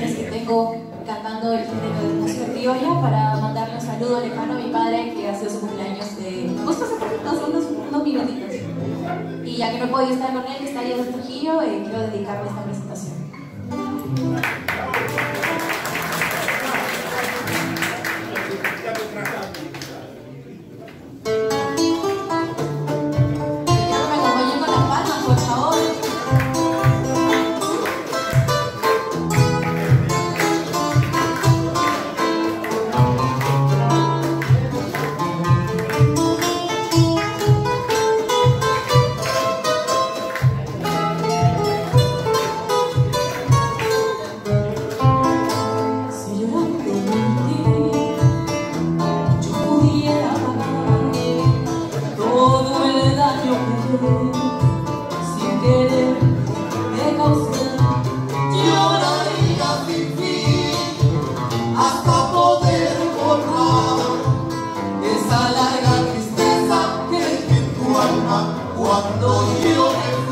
canciones que tengo cantando el género de música criolla para mandarle un saludo lejano a mi padre que ha sido su cumpleaños de justo hace unos, unos minutitos. Y ya que no podía estar con él, que está allá en Trujillo, eh, quiero dedicarme esta música. Sin querer, me usted. Lloraría a mi fin hasta poder borrar esa larga tristeza que es en tu alma cuando yo.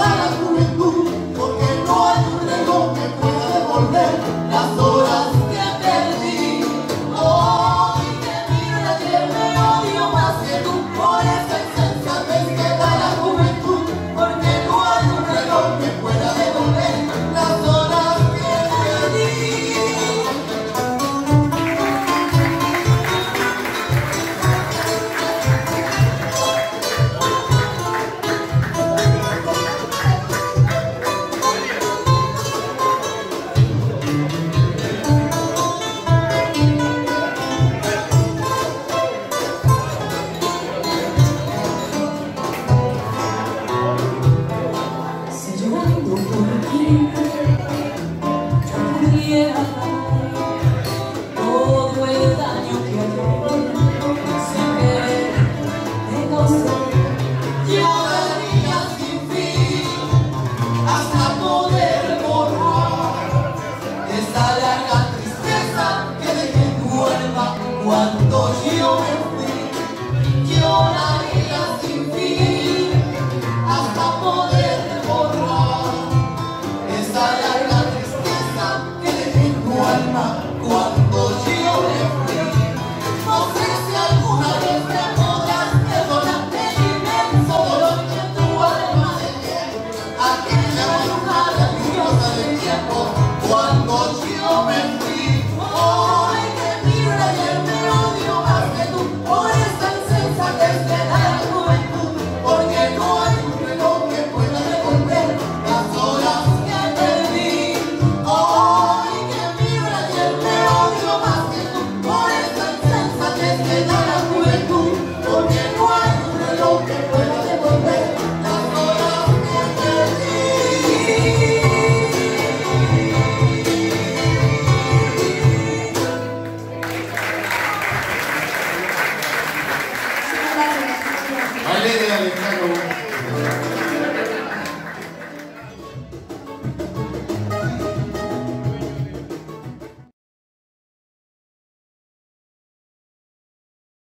love. Cuando yo me fui, yo sin fin hasta poder borrar esa larga tristeza que dejé en tu alma. Cuando yo me fui, no sé si alguna vez me podrás perdonar el inmenso dolor que tu alma dejé, aquella bruja religiosa del tiempo. Cuando yo me fui.